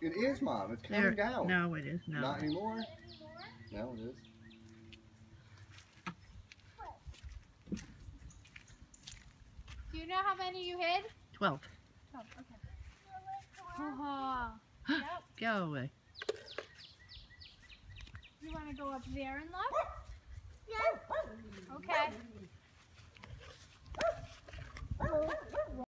It is, Mom. It's There, counting down. no, it is not. Not anymore. No, it is. Do you know how many you hid? Twelve. Twelve. okay. Uh-huh. Yep. Go away. You want to go up there and look?